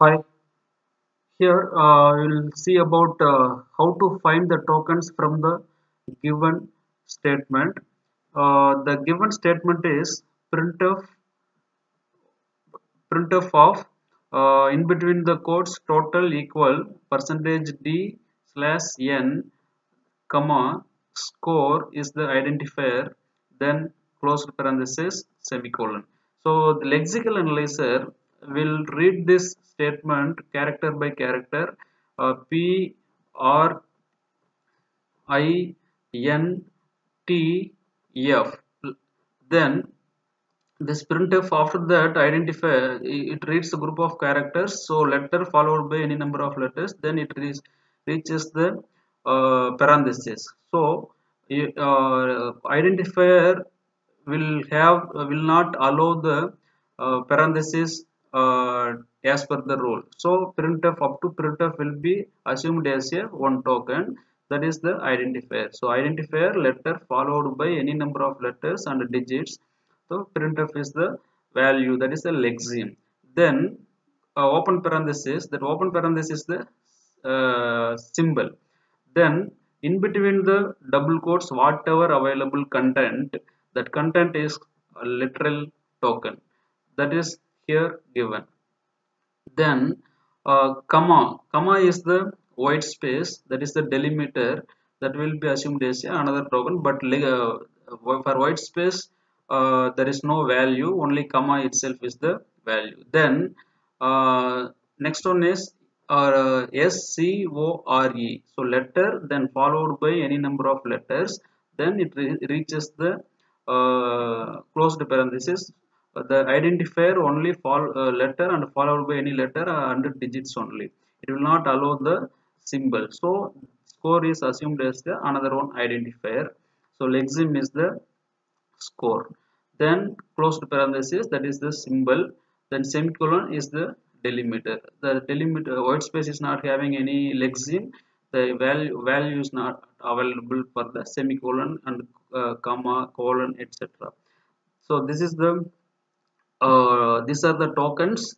Hi, here uh, we'll see about uh, how to find the tokens from the given statement. Uh, the given statement is printf printf of uh, in between the quotes total equal percentage d slash n comma score is the identifier then closed parenthesis semicolon so the lexical analyzer will read this statement character by character. Uh, p r i n t f. Then this printf after that identify it reads a group of characters. So letter followed by any number of letters. Then it reaches, reaches the uh, parenthesis so uh, identifier will have will not allow the uh, parenthesis uh, as per the rule. So printf up to printf will be assumed as a one token. That is the identifier. So identifier letter followed by any number of letters and digits. So printf is the value that is the lexeme. Then uh, open parenthesis that open parenthesis is the uh, symbol. Then in between the double quotes whatever available content that content is a literal token. That is here given. Then uh, comma. Comma is the white space that is the delimiter that will be assumed as another token but uh, for white space uh, there is no value only comma itself is the value. Then uh, next one is uh, S C O R E. So letter then followed by any number of letters then it re reaches the uh, closed parenthesis the identifier only follow uh, letter and followed by any letter and digits only. It will not allow the symbol. So score is assumed as the another one identifier. So lexeme is the score. Then closed parenthesis that is the symbol. Then semicolon is the delimiter. The delimiter white space is not having any lexeme the value value is not available for the semicolon and uh, comma colon etc so this is the uh, these are the tokens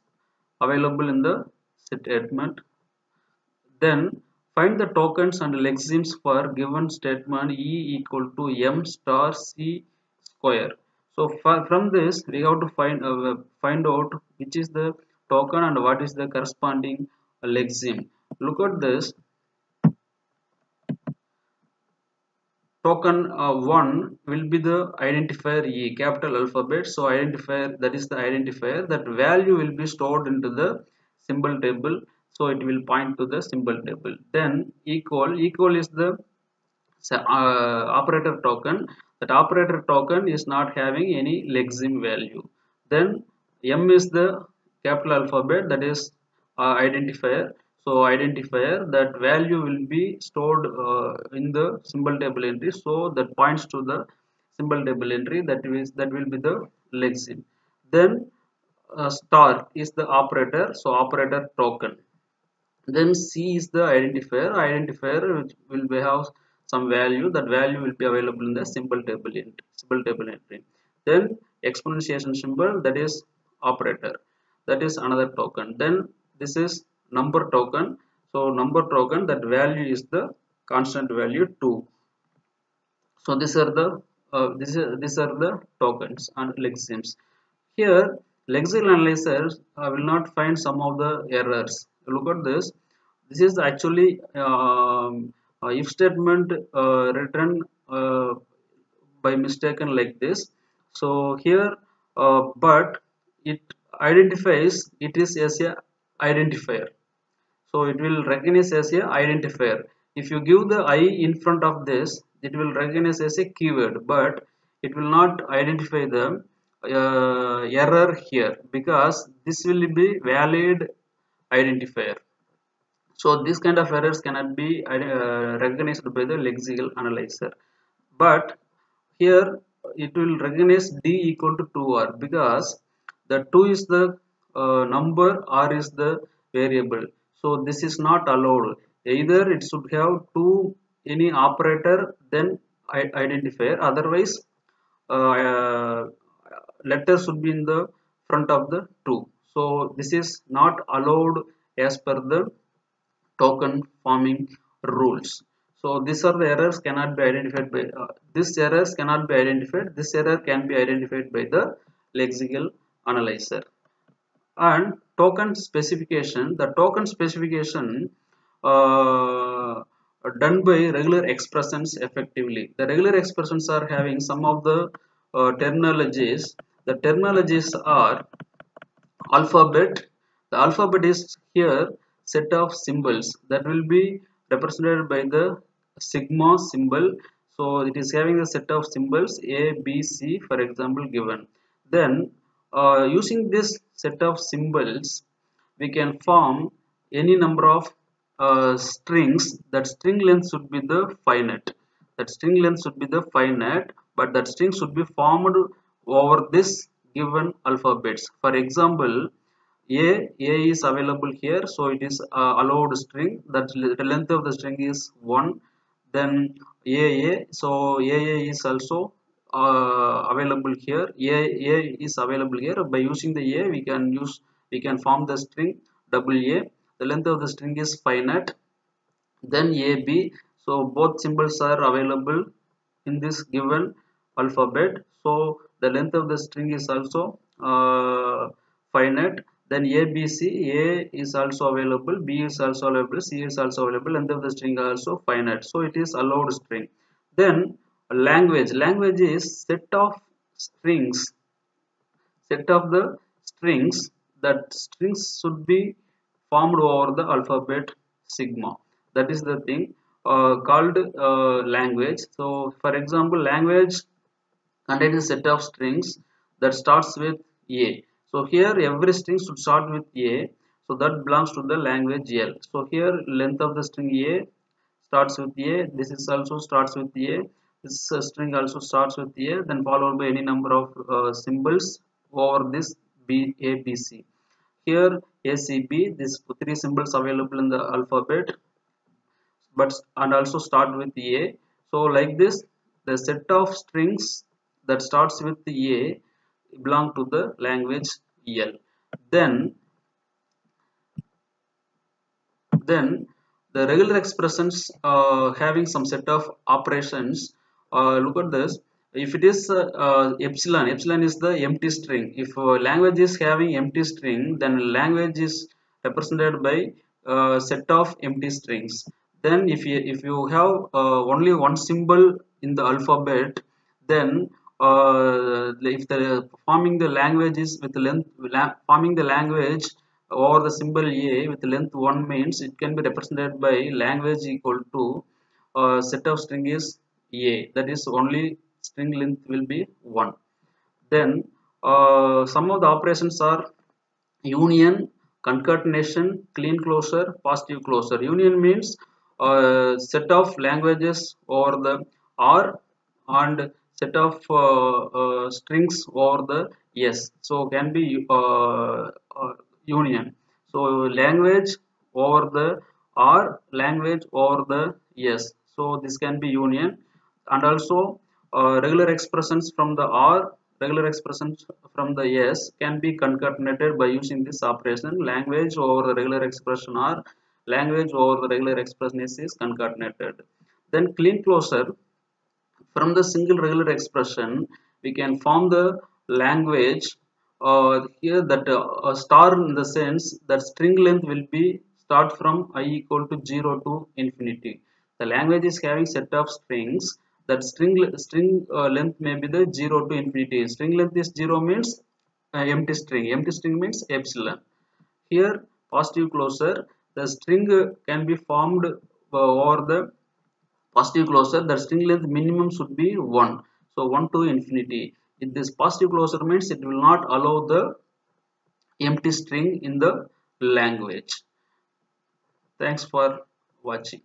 available in the statement. Then find the tokens and lexemes for given statement e equal to m star c square. So from this we have to find uh, find out which is the token and what is the corresponding lexeme. Look at this token uh, 1 will be the identifier e capital alphabet. So identifier that is the identifier. That value will be stored into the symbol table. So it will point to the symbol table. Then equal equal is the uh, operator token. That operator token is not having any lexeme value. Then m is the capital alphabet. That is uh, identifier so identifier that value will be stored uh, in the symbol table entry. So that points to the symbol table entry that is that will be the lexeme then uh, star is the operator. So operator token. Then c is the identifier. Identifier which will be have some value. That value will be available in the symbol table entry symbol table entry. Then exponentiation symbol that is operator. That is another token. Then this is number token. So number token that value is the constant value 2 so these are the uh, this is, these are the tokens and lexemes. Here lexical analyzers uh, will not find some of the errors. Look at this. This is actually um, if statement uh, written uh, by mistaken like this. So here uh, but it identifies it is as a identifier so it will recognize as a identifier. If you give the i in front of this it will recognize as a keyword but it will not identify the uh, error here because this will be valid identifier. So this kind of errors cannot be uh, recognized by the lexical analyzer. But here it will recognize d equal to 2r because the 2 is the uh, number r is the variable so this is not allowed. Either it should have two any operator then identifier. Otherwise uh, letter should be in the front of the 2 so this is not allowed as per the token forming rules. So these are the errors cannot be identified by uh, this errors cannot be identified this error can be identified by the lexical analyzer and token specification. The token specification uh, done by regular expressions effectively. The regular expressions are having some of the uh, terminologies. The terminologies are alphabet. The alphabet is here set of symbols that will be represented by the sigma symbol. So it is having a set of symbols a b c for example given. Then uh, using this set of symbols we can form any number of uh, strings. That string length should be the finite. That string length should be the finite but that string should be formed over this given alphabets. For example a a is available here so it is uh, allowed string. That the length of the string is 1 then aa so aa is also uh, available here. A a is available here. By using the a we can use we can form the string double a. The length of the string is finite. Then ab so both symbols are available in this given alphabet. So the length of the string is also uh, finite. Then abc a is also available. B is also available. C is also available. Length of the string also finite. So it is allowed string. Then language. Language is set of strings. Set of the strings. That strings should be formed over the alphabet sigma. That is the thing uh, called uh, language. So for example language contains a set of strings that starts with a. So here every string should start with a. So that belongs to the language l. So here length of the string a starts with a. This is also starts with a this uh, string also starts with a then followed by any number of uh, symbols over this b a b c. Here acb these three symbols available in the alphabet but and also start with a. So like this the set of strings that starts with a belong to the language l. Then then the regular expressions uh, having some set of operations look at this. If it is uh, uh epsilon epsilon is the empty string. If language is having empty string then language is represented by a set of empty strings. Then if you if you have uh, only one symbol in the alphabet then uh, if the forming the language is with length forming the language or the symbol a with length 1 means it can be represented by language equal to uh, set of string is a that is only string length will be 1 then uh, some of the operations are union concatenation Kleene closure positive closure. Union means uh, set of languages or the r and set of uh, uh, strings or the yes so can be uh, uh, union. So language or the r language or the yes so this can be union and also uh, regular expressions from the r regular expressions from the s can be concatenated by using this operation. Language over the regular expression r language over the regular expression S is concatenated. Then Kleene closure. From the single regular expression we can form the language uh, here that uh, a star in the sense that string length will be start from i equal to 0 to infinity. The language is having set of strings that string string uh, length may be the 0 to infinity. String length is 0 means uh, empty string. Empty string means epsilon. Here positive closure the string can be formed uh, over the positive closure. The string length minimum should be 1 so 1 to infinity. If this positive closure means it will not allow the empty string in the language. Thanks for watching